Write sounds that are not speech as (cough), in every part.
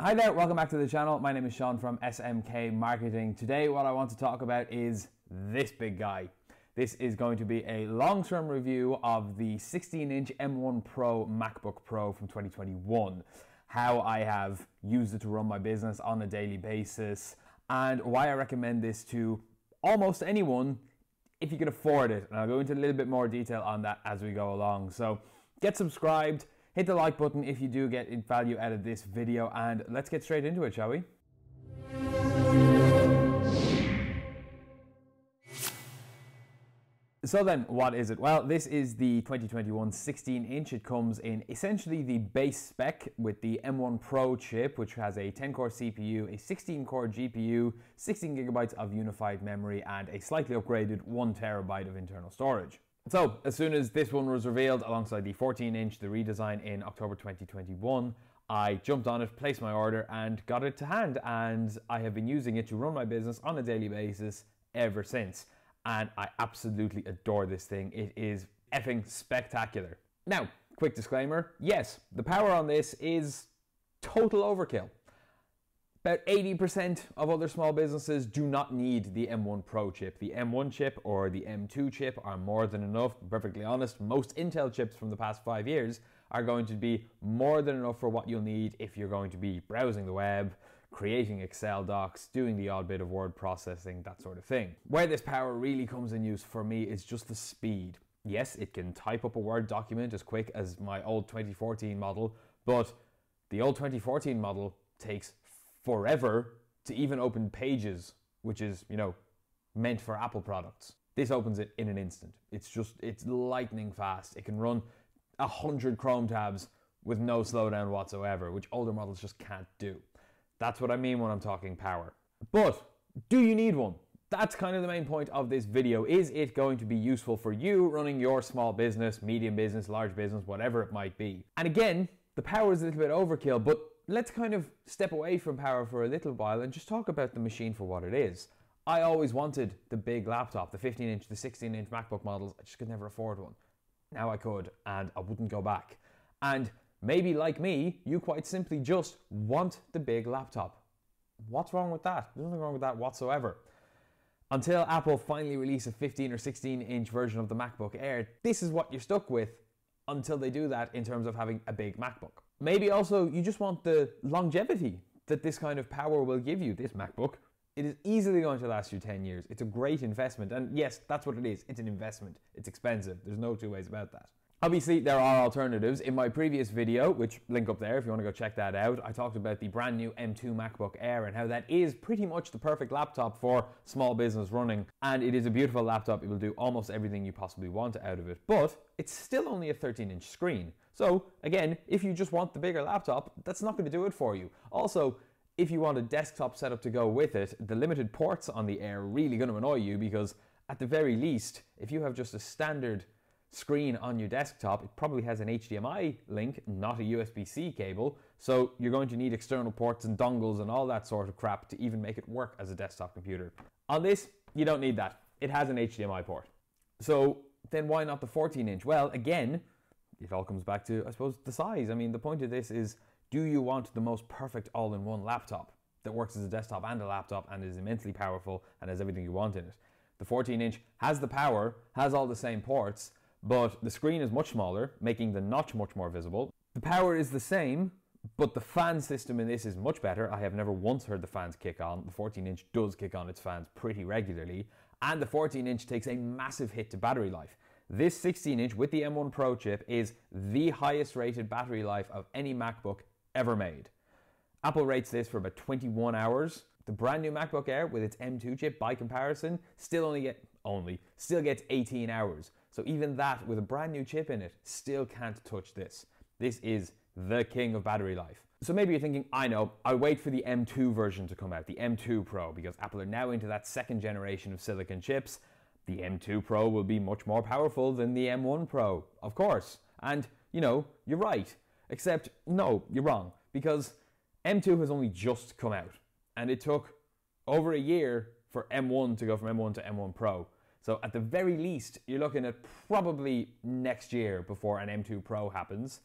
Hi there, welcome back to the channel. My name is Sean from SMK Marketing. Today, what I want to talk about is this big guy. This is going to be a long-term review of the 16-inch M1 Pro MacBook Pro from 2021. How I have used it to run my business on a daily basis, and why I recommend this to almost anyone if you can afford it. And I'll go into a little bit more detail on that as we go along. So get subscribed, hit the like button if you do get value out of this video, and let's get straight into it, shall we? So then, what is it? Well, this is the 2021 16 inch. It comes in essentially the base spec with the M1 Pro chip, which has a 10 core CPU, a 16 core GPU, 16 gigabytes of unified memory, and a slightly upgraded 1 terabyte of internal storage. So, as soon as this one was revealed alongside the 14 inch, the redesign in October 2021, I jumped on it, placed my order, and got it to hand. And I have been using it to run my business on a daily basis ever since and I absolutely adore this thing. It is effing spectacular. Now, quick disclaimer yes, the power on this is total overkill. About 80% of other small businesses do not need the M1 Pro chip. The M1 chip or the M2 chip are more than enough. Perfectly honest, most Intel chips from the past five years are going to be more than enough for what you'll need if you're going to be browsing the web, creating Excel docs, doing the odd bit of word processing, that sort of thing. Where this power really comes in use for me is just the speed. Yes, it can type up a Word document as quick as my old 2014 model, but the old 2014 model takes forever to even open pages, which is, you know, meant for Apple products. This opens it in an instant. It's just, it's lightning fast. It can run a hundred Chrome tabs with no slowdown whatsoever, which older models just can't do. That's what I mean when I'm talking power. But do you need one? That's kind of the main point of this video. Is it going to be useful for you running your small business, medium business, large business, whatever it might be? And again, the power is a little bit overkill, but let's kind of step away from power for a little while and just talk about the machine for what it is. I always wanted the big laptop, the 15 inch, the 16 inch MacBook models. I just could never afford one. Now I could, and I wouldn't go back. And Maybe, like me, you quite simply just want the big laptop. What's wrong with that? There's nothing wrong with that whatsoever. Until Apple finally release a 15 or 16 inch version of the MacBook Air, this is what you're stuck with until they do that in terms of having a big MacBook. Maybe also you just want the longevity that this kind of power will give you, this MacBook. It is easily going to last you 10 years. It's a great investment. And yes, that's what it is. It's an investment. It's expensive. There's no two ways about that. Obviously, there are alternatives. In my previous video, which link up there if you want to go check that out, I talked about the brand new M2 MacBook Air and how that is pretty much the perfect laptop for small business running. And it is a beautiful laptop. It will do almost everything you possibly want out of it. But it's still only a 13 inch screen. So again, if you just want the bigger laptop, that's not going to do it for you. Also, if you want a desktop setup to go with it, the limited ports on the Air are really going to annoy you because at the very least, if you have just a standard screen on your desktop, it probably has an HDMI link, not a USB-C cable. So you're going to need external ports and dongles and all that sort of crap to even make it work as a desktop computer. On this, you don't need that. It has an HDMI port. So then why not the 14 inch? Well, again, it all comes back to, I suppose, the size. I mean, the point of this is, do you want the most perfect all-in-one laptop that works as a desktop and a laptop and is immensely powerful and has everything you want in it? The 14 inch has the power, has all the same ports, but the screen is much smaller, making the notch much more visible. The power is the same, but the fan system in this is much better. I have never once heard the fans kick on. The 14 inch does kick on its fans pretty regularly, and the 14 inch takes a massive hit to battery life. This 16 inch with the M1 Pro chip is the highest rated battery life of any MacBook ever made. Apple rates this for about 21 hours. The brand new MacBook Air with its M2 chip by comparison still only get only still gets 18 hours. So even that with a brand new chip in it still can't touch this. This is the king of battery life. So maybe you're thinking, I know, I'll wait for the M2 version to come out, the M2 Pro, because Apple are now into that second generation of silicon chips. The M2 Pro will be much more powerful than the M1 Pro, of course. And, you know, you're right. Except, no, you're wrong, because M2 has only just come out, and it took over a year for M1 to go from M1 to M1 Pro. So at the very least, you're looking at probably next year before an M2 Pro happens.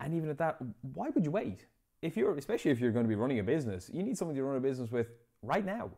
And even at that, why would you wait? if you're, especially if you're going to be running a business, you need something to run a business with right now.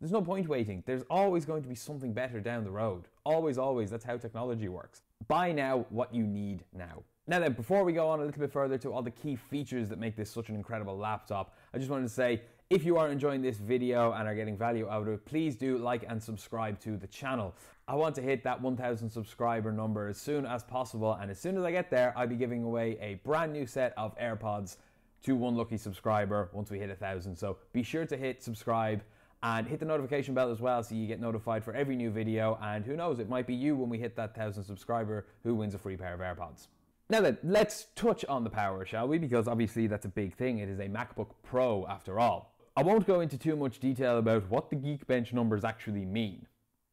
There's no point waiting. There's always going to be something better down the road. Always, always. That's how technology works. Buy now what you need now. Now then, before we go on a little bit further to all the key features that make this such an incredible laptop, I just wanted to say if you are enjoying this video and are getting value out of it, please do like and subscribe to the channel. I want to hit that 1000 subscriber number as soon as possible, and as soon as I get there, I'll be giving away a brand new set of AirPods to one lucky subscriber once we hit a thousand. So be sure to hit subscribe and hit the notification bell as well so you get notified for every new video. And who knows, it might be you when we hit that thousand subscriber who wins a free pair of AirPods. Now then, let's touch on the power, shall we? Because obviously that's a big thing. It is a MacBook Pro after all. I won't go into too much detail about what the Geekbench numbers actually mean.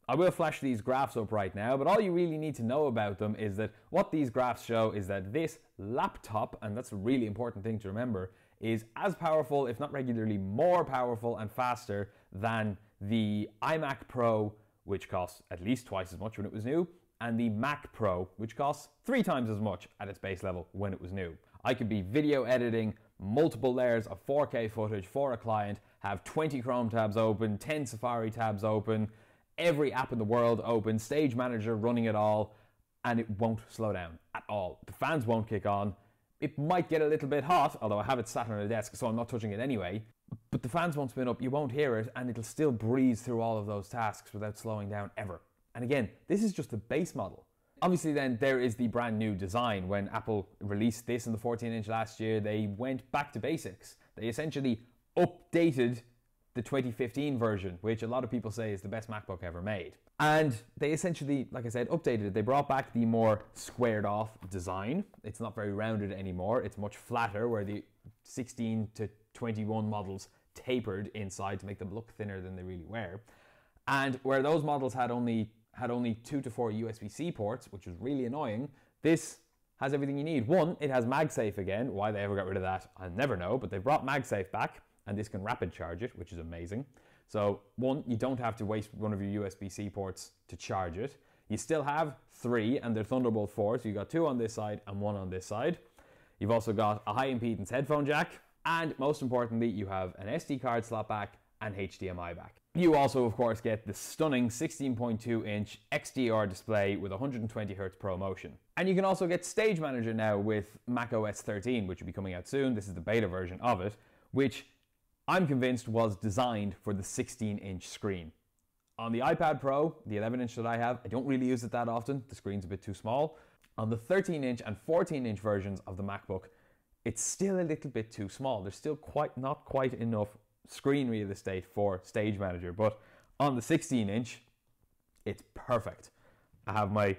I will flash these graphs up right now, but all you really need to know about them is that what these graphs show is that this laptop, and that's a really important thing to remember, is as powerful, if not regularly more powerful and faster than the iMac Pro, which costs at least twice as much when it was new, and the Mac Pro, which costs three times as much at its base level when it was new. I could be video editing multiple layers of 4K footage for a client, have 20 Chrome tabs open, 10 Safari tabs open, every app in the world open, Stage Manager running it all, and it won't slow down at all. The fans won't kick on. It might get a little bit hot, although I have it sat on a desk, so I'm not touching it anyway. But the fans won't spin up, you won't hear it, and it'll still breeze through all of those tasks without slowing down ever. And again, this is just the base model. Obviously, then there is the brand new design. When Apple released this in the 14 inch last year, they went back to basics. They essentially updated the 2015 version, which a lot of people say is the best MacBook ever made. And they essentially, like I said, updated it. They brought back the more squared off design. It's not very rounded anymore. It's much flatter, where the 16 to 21 models tapered inside to make them look thinner than they really were. And where those models had only had only two to four USB-C ports, which was really annoying, this has everything you need. One, it has MagSafe again. Why they ever got rid of that, I'll never know, but they brought MagSafe back and this can rapid charge it, which is amazing. So one, you don't have to waste one of your USB-C ports to charge it. You still have three and they're Thunderbolt 4, so you've got two on this side and one on this side. You've also got a high impedance headphone jack, and most importantly, you have an SD card slot back and HDMI back. You also, of course, get the stunning 16.2 inch XDR display with 120 Hz ProMotion. And you can also get Stage Manager now with macOS 13, which will be coming out soon. This is the beta version of it, which I'm convinced was designed for the 16 inch screen. On the iPad Pro, the 11 inch that I have, I don't really use it that often. The screen's a bit too small. On the 13 inch and 14 inch versions of the MacBook, it's still a little bit too small. There's still quite not quite enough screen real estate for Stage Manager, but on the 16 inch, it's perfect. I have my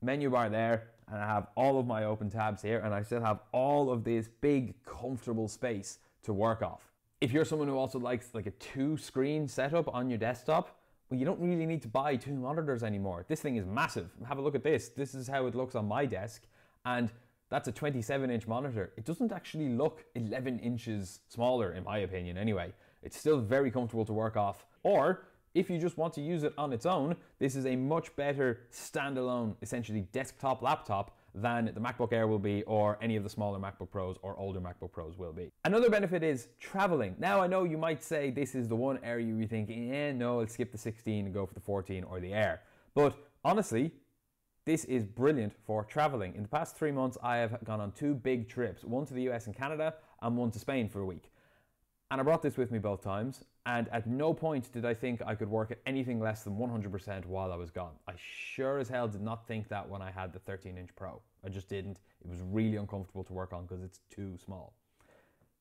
menu bar there and I have all of my open tabs here and I still have all of this big comfortable space to work off. If you're someone who also likes like a two screen setup on your desktop, well, you don't really need to buy two monitors anymore. This thing is massive. Have a look at this. This is how it looks on my desk. And that's a 27 inch monitor. It doesn't actually look 11 inches smaller, in my opinion, anyway. It's still very comfortable to work off. Or if you just want to use it on its own, this is a much better standalone, essentially desktop laptop than the MacBook Air will be or any of the smaller MacBook Pros or older MacBook Pros will be. Another benefit is traveling. Now I know you might say this is the one area you're thinking, eh, no, I'll skip the 16 and go for the 14 or the Air. But honestly, this is brilliant for traveling. In the past three months, I have gone on two big trips, one to the US and Canada and one to Spain for a week. And I brought this with me both times, and at no point did I think I could work at anything less than 100% while I was gone. I sure as hell did not think that when I had the 13 inch Pro. I just didn't. It was really uncomfortable to work on because it's too small.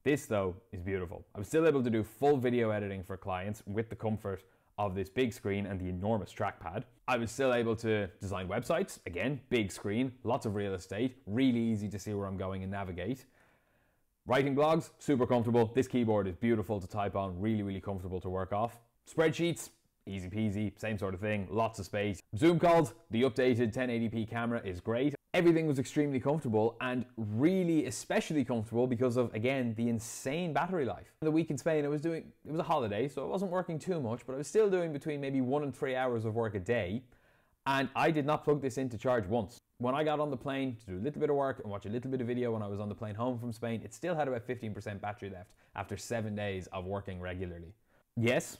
This, though, is beautiful. I was still able to do full video editing for clients with the comfort of this big screen and the enormous trackpad. I was still able to design websites, again, big screen, lots of real estate, really easy to see where I'm going and navigate. Writing blogs, super comfortable. This keyboard is beautiful to type on, really, really comfortable to work off. Spreadsheets, easy peasy, same sort of thing, lots of space. Zoom calls, the updated 1080p camera is great. Everything was extremely comfortable and really especially comfortable because of, again, the insane battery life. The week in Spain, I was doing, it was a holiday, so I wasn't working too much, but I was still doing between maybe one and three hours of work a day. And I did not plug this in to charge once. When I got on the plane to do a little bit of work and watch a little bit of video when I was on the plane home from Spain, it still had about 15% battery left after seven days of working regularly. Yes,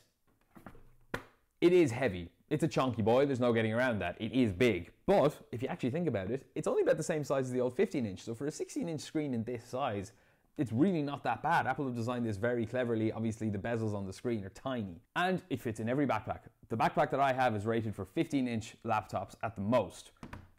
it is heavy. It's a chunky boy, there's no getting around that. It is big. But if you actually think about it, it's only about the same size as the old 15 inch. So for a 16 inch screen in this size, it's really not that bad. Apple have designed this very cleverly. Obviously, the bezels on the screen are tiny. And it fits in every backpack. The backpack that I have is rated for 15 inch laptops at the most.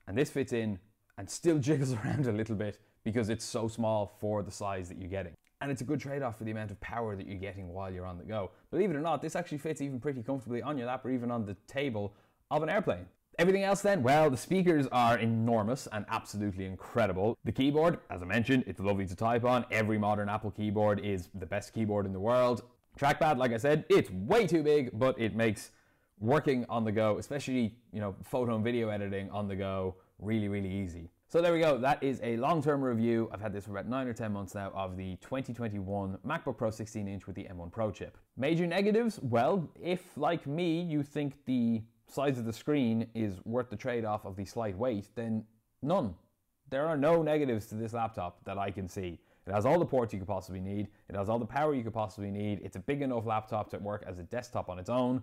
And this fits in and still (laughs) jiggles around a little bit because it's so small for the size that you're getting. And it's a good trade off for the amount of power that you're getting while you're on the go. Believe it or not, this actually fits even pretty comfortably on your lap or even on the table of an airplane. Everything else then? Well, the speakers are enormous and absolutely incredible. The keyboard, as I mentioned, it's lovely to type on. Every modern Apple keyboard is the best keyboard in the world. Trackpad, like I said, it's way too big, but it makes working on the go, especially, you know, photo and video editing on the go, really, really easy. So there we go. That is a long-term review. I've had this for about nine or 10 months now of the 2021 MacBook Pro 16 inch with the M1 Pro chip. Major negatives? Well, if like me, you think the size of the screen is worth the trade-off of the slight weight, then none. There are no negatives to this laptop that I can see. It has all the ports you could possibly need. It has all the power you could possibly need. It's a big enough laptop to work as a desktop on its own.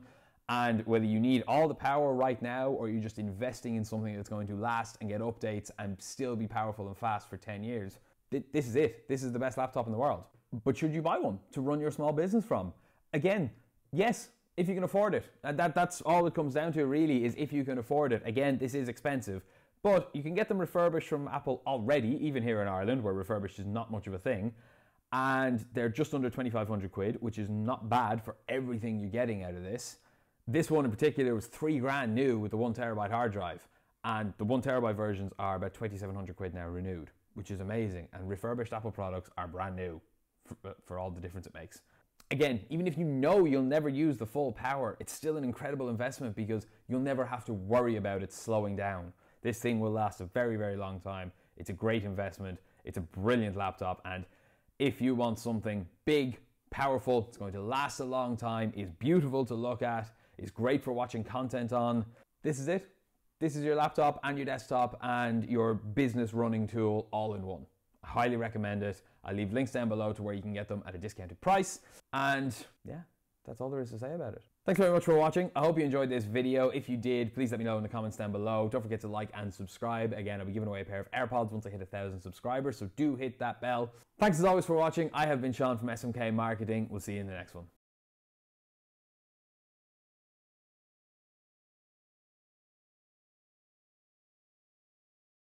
And whether you need all the power right now or you're just investing in something that's going to last and get updates and still be powerful and fast for 10 years, this is it. This is the best laptop in the world. But should you buy one to run your small business from? Again, yes, if you can afford it. And that, that's all it comes down to really is if you can afford it. Again, this is expensive, but you can get them refurbished from Apple already, even here in Ireland, where refurbished is not much of a thing. And they're just under 2,500 quid, which is not bad for everything you're getting out of this. This one in particular was three grand new with the one terabyte hard drive, and the one terabyte versions are about 2,700 quid now renewed, which is amazing. And refurbished Apple products are brand new for, uh, for all the difference it makes. Again, even if you know you'll never use the full power, it's still an incredible investment because you'll never have to worry about it slowing down. This thing will last a very, very long time. It's a great investment. It's a brilliant laptop. And if you want something big, powerful, it's going to last a long time, is beautiful to look at, is great for watching content on. This is it. This is your laptop and your desktop and your business running tool all in one. I highly recommend it. I'll leave links down below to where you can get them at a discounted price. And yeah, that's all there is to say about it. Thanks very much for watching. I hope you enjoyed this video. If you did, please let me know in the comments down below. Don't forget to like and subscribe. Again, I'll be giving away a pair of AirPods once I hit a thousand subscribers, so do hit that bell. Thanks as always for watching. I have been Sean from SMK Marketing. We'll see you in the next one.